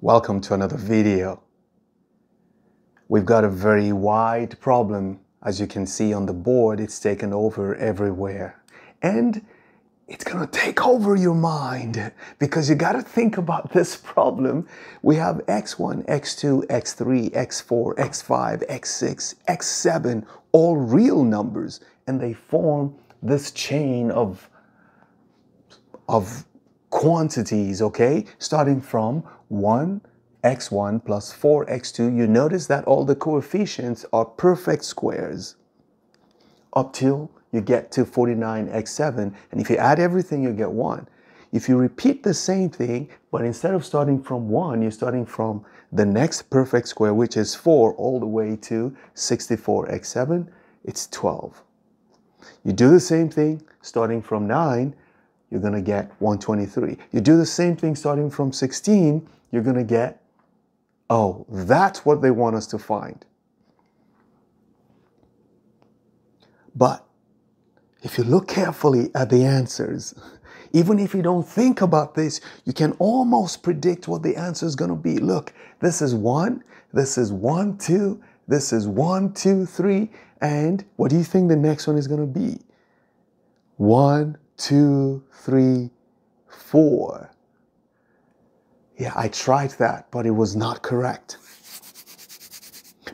Welcome to another video. We've got a very wide problem. As you can see on the board, it's taken over everywhere. And it's gonna take over your mind because you gotta think about this problem. We have x1, x2, x3, x4, x5, x6, x7, all real numbers, and they form this chain of, of quantities, okay? Starting from 1, x1 plus 4x2, you notice that all the coefficients are perfect squares up till you get to 49x7. And if you add everything, you get 1. If you repeat the same thing, but instead of starting from 1, you're starting from the next perfect square, which is 4, all the way to 64x7, it's 12. You do the same thing starting from 9, you're going to get 123. You do the same thing starting from 16, you're going to get, oh, that's what they want us to find. But if you look carefully at the answers, even if you don't think about this, you can almost predict what the answer is going to be. Look, this is 1, this is 1, 2, this is one, two, three, and what do you think the next one is going to be? 1, two, three, four. Yeah, I tried that, but it was not correct.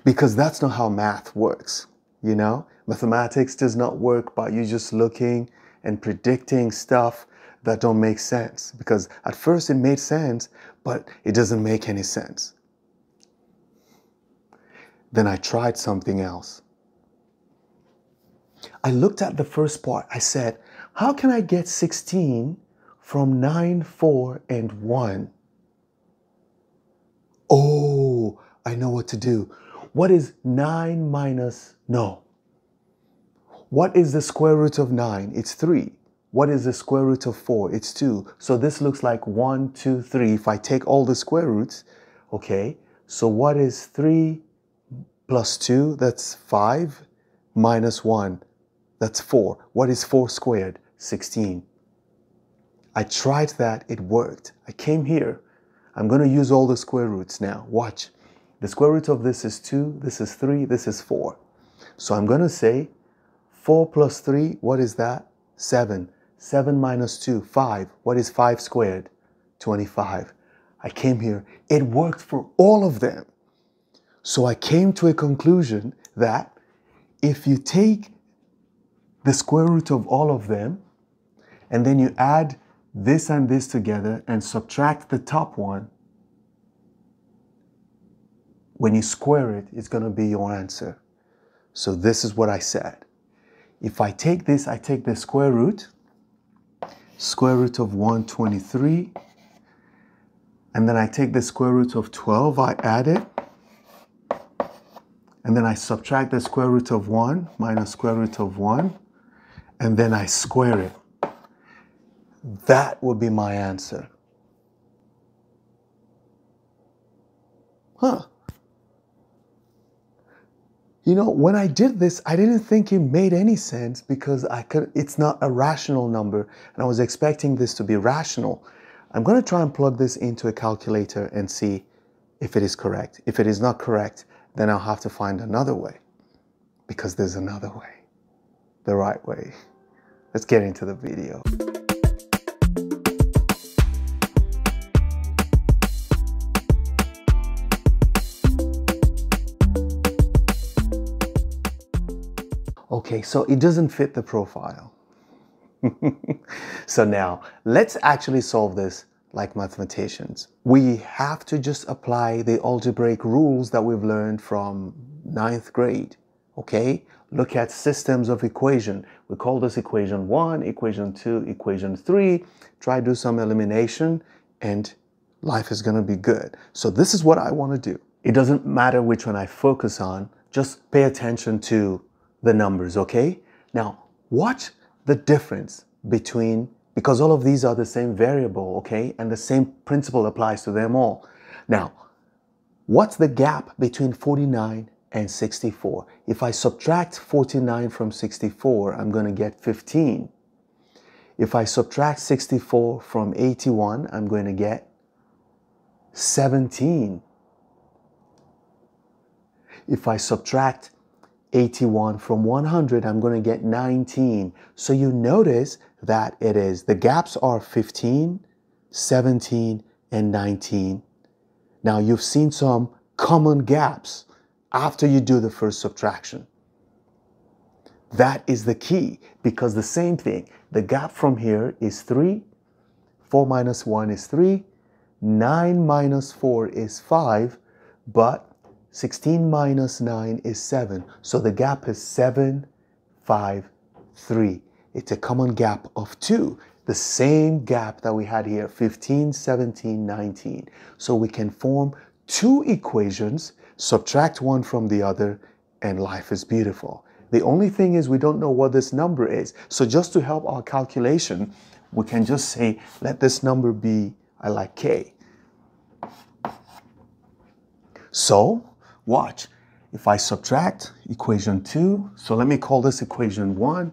Because that's not how math works, you know? Mathematics does not work by you just looking and predicting stuff that don't make sense. Because at first it made sense, but it doesn't make any sense. Then I tried something else. I looked at the first part. I said, how can I get 16 from 9, 4, and 1? Oh, I know what to do. What is 9 minus, no. What is the square root of 9? It's 3. What is the square root of 4? It's 2. So this looks like 1, 2, 3. If I take all the square roots, okay, so what is 3 plus 2? That's 5 minus 1. That's 4. What is 4 squared? 16. I tried that, it worked. I came here. I'm going to use all the square roots now. Watch. The square root of this is 2, this is 3, this is 4. So I'm going to say 4 plus 3, what is that? 7. 7 minus 2, 5. What is 5 squared? 25. I came here. It worked for all of them. So I came to a conclusion that if you take the square root of all of them, and then you add this and this together and subtract the top one, when you square it, it's going to be your answer. So this is what I said. If I take this, I take the square root, square root of 123, and then I take the square root of 12, I add it, and then I subtract the square root of 1 minus square root of 1, and then I square it. That would be my answer. Huh. You know, when I did this, I didn't think it made any sense because I could it's not a rational number and I was expecting this to be rational. I'm going to try and plug this into a calculator and see if it is correct. If it is not correct, then I'll have to find another way because there's another way. The right way. Let's get into the video. Okay, so it doesn't fit the profile. so now let's actually solve this like mathematicians. We have to just apply the algebraic rules that we've learned from ninth grade. Okay, look at systems of equation. We call this equation one, equation two, equation three. Try do some elimination and life is gonna be good. So this is what I wanna do. It doesn't matter which one I focus on, just pay attention to the numbers, okay? Now, watch the difference between, because all of these are the same variable, okay? And the same principle applies to them all. Now, what's the gap between 49 and 64? If I subtract 49 from 64, I'm going to get 15. If I subtract 64 from 81, I'm going to get 17. If I subtract 81 from 100, I'm going to get 19. So you notice that it is, the gaps are 15, 17, and 19. Now you've seen some common gaps after you do the first subtraction. That is the key because the same thing, the gap from here is 3, 4 minus 1 is 3, 9 minus 4 is 5, but 16 minus 9 is 7. So the gap is 7, 5, 3. It's a common gap of 2. The same gap that we had here, 15, 17, 19. So we can form two equations, subtract one from the other, and life is beautiful. The only thing is we don't know what this number is. So just to help our calculation, we can just say, let this number be, I like k. So Watch. If I subtract equation 2, so let me call this equation 1.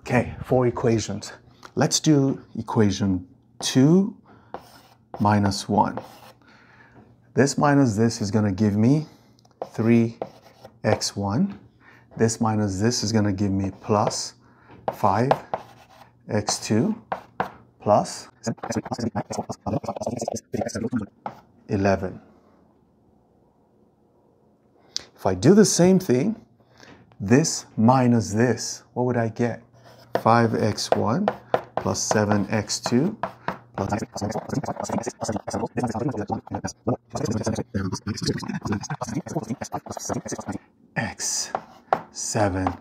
Okay, four equations. Let's do equation 2 minus 1. This minus this is going to give me 3x1. This minus this is going to give me plus 5x2 plus 11. If I do the same thing, this minus this, what would I get? 5x1 plus 7x2 plus x 7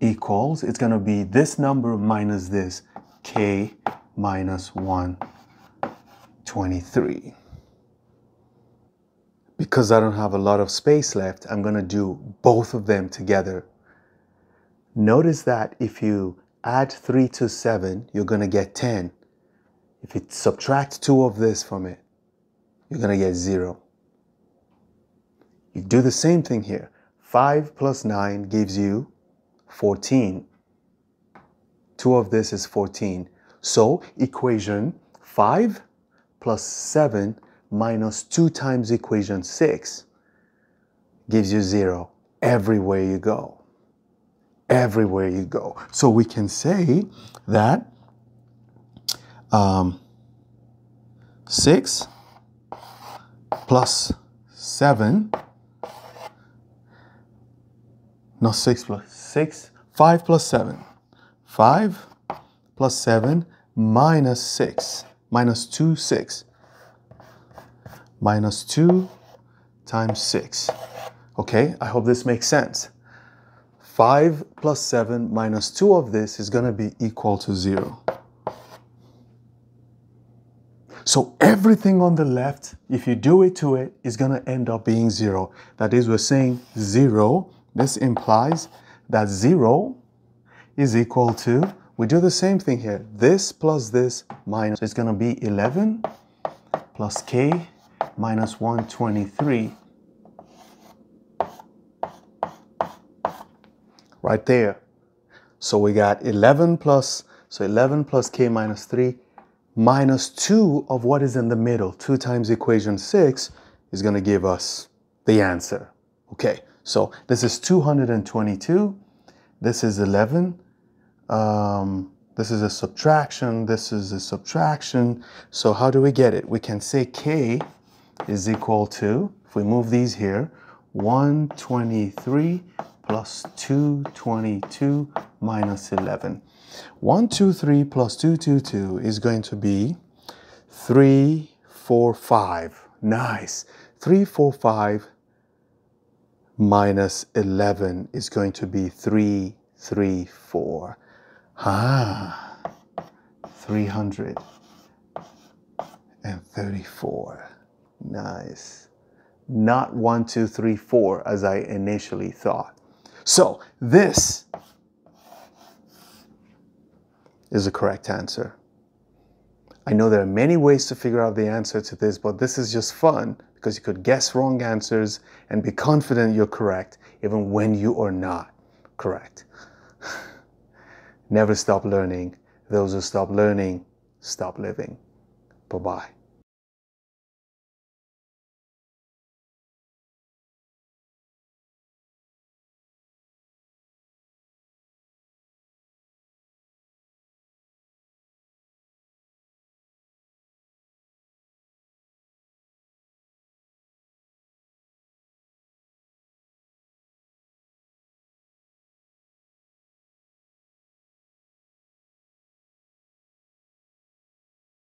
equals, it's going to be this number minus this, k minus 123. Because I don't have a lot of space left, I'm going to do both of them together. Notice that if you add 3 to 7, you're going to get 10. If you subtract 2 of this from it, you're going to get 0. You do the same thing here. 5 plus 9 gives you 14. 2 of this is 14. So equation 5 plus 7 minus 2 times equation 6 gives you 0 everywhere you go. Everywhere you go. So we can say that um, 6 plus 7, not 6 plus 6, 5 plus 7. 5 plus 7 minus 6, minus 2, 6. Minus 2 times 6. Okay, I hope this makes sense. 5 plus 7 minus 2 of this is going to be equal to 0. So everything on the left, if you do it to it, is going to end up being 0. That is, we're saying 0. This implies that 0 is equal to we do the same thing here. This plus this minus, is going to be 11 plus k minus 123. Right there. So we got 11 plus, so 11 plus k minus 3 minus 2 of what is in the middle. 2 times equation 6 is going to give us the answer. Okay, so this is 222. This is 11 um, this is a subtraction, this is a subtraction. So how do we get it? We can say k is equal to, if we move these here, 123 plus 222 minus 11. 123 plus 222 is going to be 345. Nice. 345 minus 11 is going to be 334. Ah, 334. Nice. Not one, two, three, four, as I initially thought. So this is the correct answer. I know there are many ways to figure out the answer to this, but this is just fun because you could guess wrong answers and be confident you're correct even when you are not correct. Never stop learning. Those who stop learning, stop living. Bye bye.